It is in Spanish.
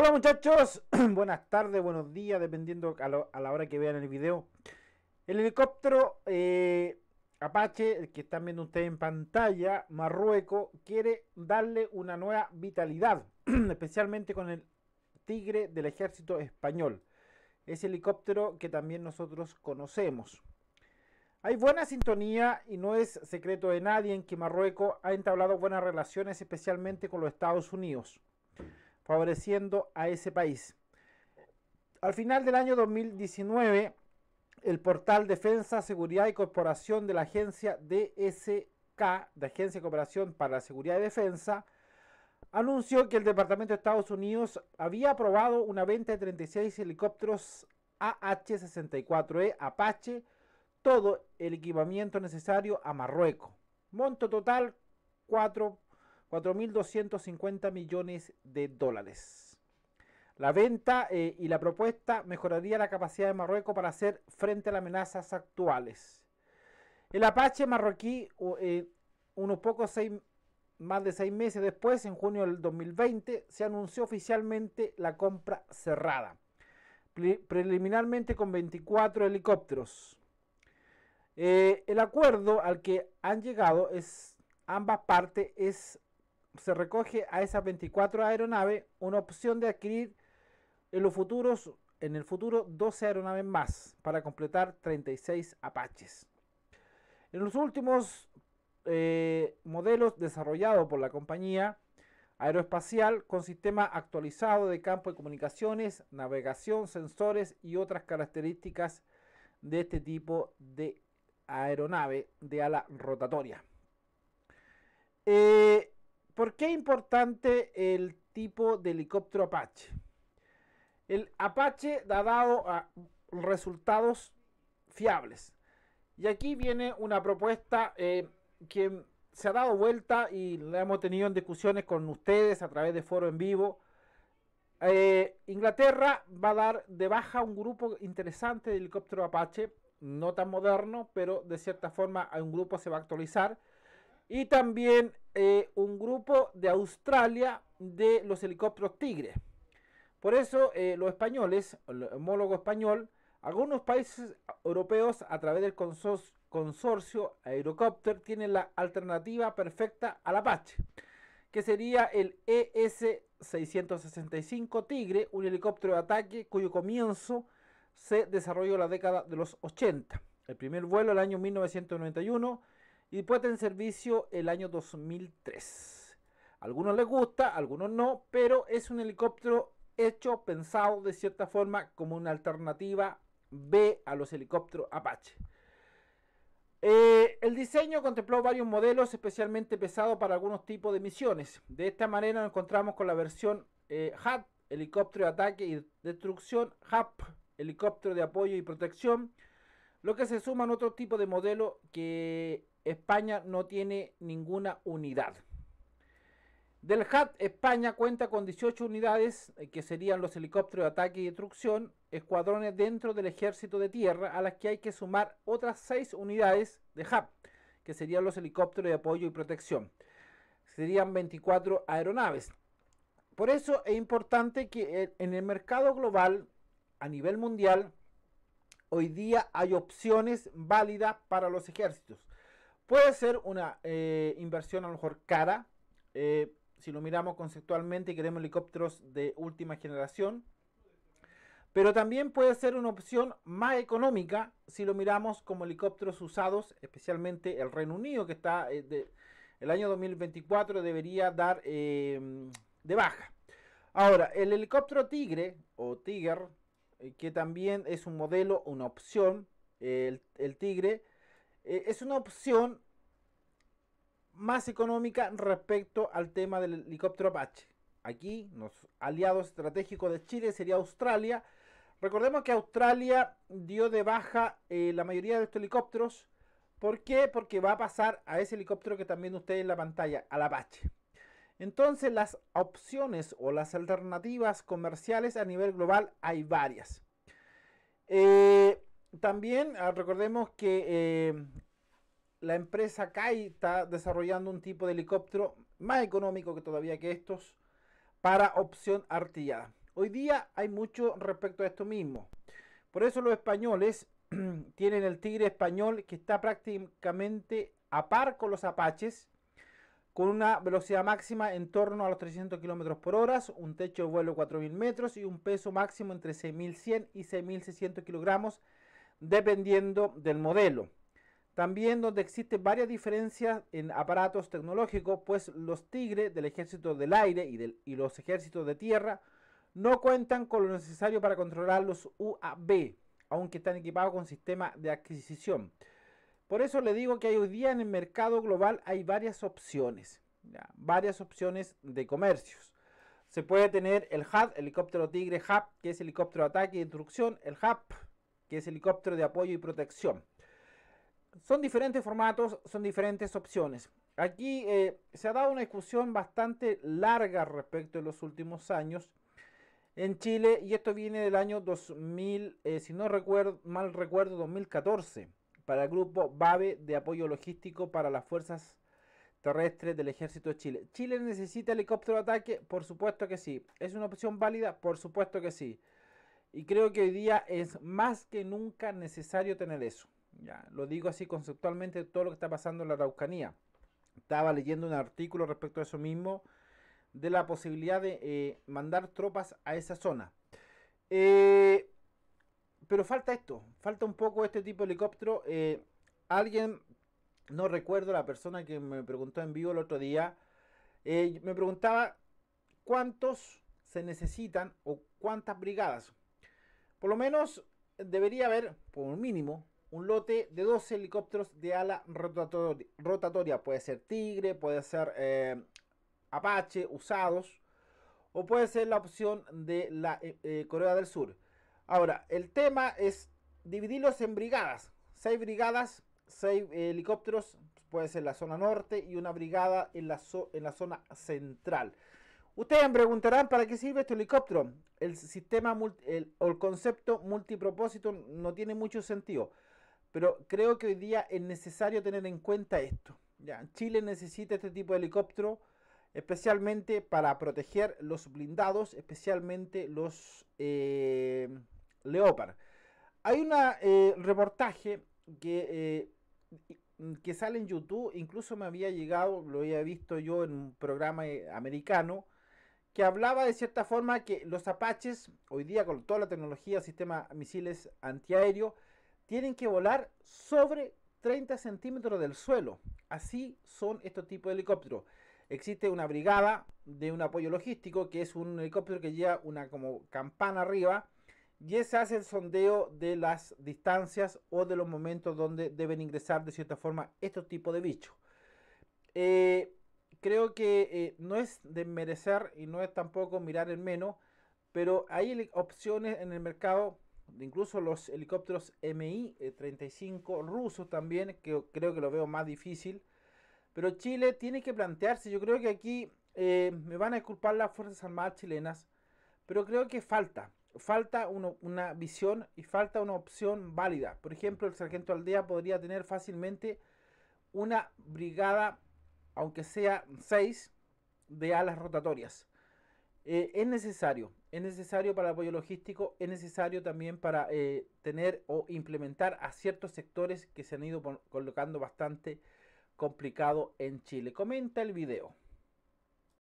Hola muchachos, buenas tardes, buenos días, dependiendo a, la hora que vean el video. El helicóptero eh, Apache, el que están viendo ustedes en pantalla, Marruecos, quiere darle una nueva vitalidad, especialmente con el Tigre del ejército español. Ese helicóptero que también nosotros conocemos. Hay buena sintonía y no es secreto de nadie en que Marruecos ha entablado buenas relaciones especialmente con los Estados Unidos, favoreciendo a ese país. Al final del año 2019, el portal Defensa, Seguridad y Corporación de la agencia DSK, de Agencia de Cooperación para la Seguridad y Defensa, anunció que el Departamento de Estados Unidos había aprobado una venta de 36 helicópteros AH-64E Apache todo el equipamiento necesario a Marruecos. Monto total 4.250 millones de dólares. La venta eh, y la propuesta mejoraría la capacidad de Marruecos para hacer frente a las amenazas actuales. El Apache marroquí, eh, unos pocos seis, más de seis meses después, en junio del 2020, se anunció oficialmente la compra cerrada, preliminarmente con 24 helicópteros. Eh, el acuerdo al que han llegado es ambas partes es se recoge a esas 24 aeronaves una opción de adquirir en los futuros en el futuro 12 aeronaves más para completar 36 Apaches. En los últimos eh, modelos desarrollados por la compañía aeroespacial con sistema actualizado de campo de comunicaciones, navegación, sensores y otras características de este tipo de aeronave de ala rotatoria. Eh, ¿Por qué es importante el tipo de helicóptero Apache? El Apache ha dado resultados fiables. Y aquí viene una propuesta eh, que se ha dado vuelta y la hemos tenido en discusiones con ustedes a través de foro en vivo. Eh, Inglaterra va a dar de baja un grupo interesante de helicóptero Apache no tan moderno, pero de cierta forma un grupo se va a actualizar. Y también eh, un grupo de Australia de los helicópteros Tigre. Por eso eh, los españoles, el homólogo español, algunos países europeos a través del consorcio Aerocopter tienen la alternativa perfecta al Apache, que sería el ES-665 Tigre, un helicóptero de ataque cuyo comienzo se desarrolló en la década de los 80. El primer vuelo el año 1991 y puesta en servicio el año 2003. algunos les gusta, algunos no, pero es un helicóptero hecho, pensado de cierta forma como una alternativa B a los helicópteros Apache. Eh, el diseño contempló varios modelos especialmente pesados para algunos tipos de misiones. De esta manera nos encontramos con la versión eh, HAT, helicóptero de ataque y destrucción, HAP, helicóptero de apoyo y protección, lo que se suma en otro tipo de modelo que España no tiene ninguna unidad. Del HAT, España cuenta con 18 unidades, eh, que serían los helicópteros de ataque y destrucción, escuadrones dentro del ejército de tierra, a las que hay que sumar otras 6 unidades de HAP, que serían los helicópteros de apoyo y protección. Serían 24 aeronaves. Por eso es importante que eh, en el mercado global a nivel mundial, hoy día hay opciones válidas para los ejércitos. Puede ser una eh, inversión a lo mejor cara, eh, si lo miramos conceptualmente queremos helicópteros de última generación, pero también puede ser una opción más económica si lo miramos como helicópteros usados, especialmente el Reino Unido, que está eh, el año 2024 debería dar de baja. Ahora, el helicóptero Tigre o Tiger eh, que también es un modelo, una opción, el, Tigre, es una opción más económica respecto al tema del helicóptero Apache. Aquí, los aliados estratégicos de Chile sería Australia. Recordemos que Australia dio de baja eh, la mayoría de estos helicópteros. ¿Por qué? Porque va a pasar a ese helicóptero que también ustedes en la pantalla, al Apache. Entonces las opciones o las alternativas comerciales a nivel global hay varias. Eh, también ah, recordemos que eh, la empresa CAI está desarrollando un tipo de helicóptero más económico que todavía que estos para opción artillada. hoy día hay mucho respecto a esto mismo. Por eso los españoles tienen el tigre español que está prácticamente a par con los apaches, con una velocidad máxima en torno a los 300 km por hora, un techo de vuelo de 4.000 metros y un peso máximo entre 6.100 y 6.600 kilogramos, dependiendo del modelo. También donde existen varias diferencias en aparatos tecnológicos, pues los Tigres del ejército del aire y, los ejércitos de tierra no cuentan con lo necesario para controlar los UAV, aunque están equipados con sistema de adquisición. Por eso le digo que hoy día en el mercado global hay varias opciones, varias opciones de comercios. Se puede tener el HAD, helicóptero Tigre HAP, que es helicóptero de ataque y destrucción, el HAP, que es helicóptero de apoyo y protección. Son diferentes formatos, son diferentes opciones. Aquí eh, se ha dado una discusión bastante larga respecto de los últimos años en Chile y esto viene del año 2000, eh, si no recuerdo, mal recuerdo, 2014 para el grupo BABE de apoyo logístico para las fuerzas terrestres del ejército de Chile. ¿Chile necesita helicóptero de ataque? Por supuesto que sí. ¿Es una opción válida? Por supuesto que sí. Y creo que hoy día es más que nunca necesario tener eso. Ya, lo digo así conceptualmente todo lo que está pasando en la Araucanía. Estaba leyendo un artículo respecto a eso mismo, de la posibilidad de eh, mandar tropas a esa zona. Eh, pero falta esto, falta un poco este tipo de helicóptero. Eh, alguien, no recuerdo la persona que me preguntó en vivo el otro día, me preguntaba cuántos se necesitan o cuántas brigadas. Por lo menos debería haber, por un mínimo, un lote de 12 helicópteros de ala rotatoria. Puede ser Tigre, puede ser eh, Apache, usados, o puede ser la opción de la eh, eh, Corea del Sur. Ahora, el tema es dividirlos en brigadas. Seis brigadas, seis helicópteros, puede ser la zona norte y una brigada en la, en la zona central. Ustedes me preguntarán para qué sirve este helicóptero. El sistema o el concepto multipropósito no tiene mucho sentido. Pero creo que hoy día es necesario tener en cuenta esto. ¿ya? Chile necesita este tipo de helicóptero, especialmente para proteger los blindados, especialmente los eh, Leopard. Hay un eh, reportaje que, eh, que sale en YouTube, incluso me había llegado, lo había visto yo en un programa americano, que hablaba de cierta forma que los Apaches, hoy día con toda la tecnología, sistema misiles antiaéreos, tienen que volar sobre 30 centímetros del suelo. Así son estos tipos de helicópteros. Existe una brigada de un apoyo logístico que es un helicóptero que lleva una como campana arriba y ese hace el sondeo de las distancias o de los momentos donde deben ingresar de cierta forma estos tipos de bichos. Eh, creo que eh, no es de merecer y no es tampoco mirar en menos, pero hay opciones en el mercado incluso los helicópteros MI-35 rusos también, que creo que lo veo más difícil. Pero Chile tiene que plantearse, yo creo que aquí eh, me van a disculpar las Fuerzas Armadas chilenas, pero creo que falta, falta una visión y falta una opción válida. Por ejemplo, el sargento Aldea podría tener fácilmente una brigada, aunque sea seis, de alas rotatorias. Eh, es necesario, es necesario para el apoyo logístico, es necesario también para eh, tener o implementar a ciertos sectores que se han ido colocando bastante complicado en Chile. Comenta el video.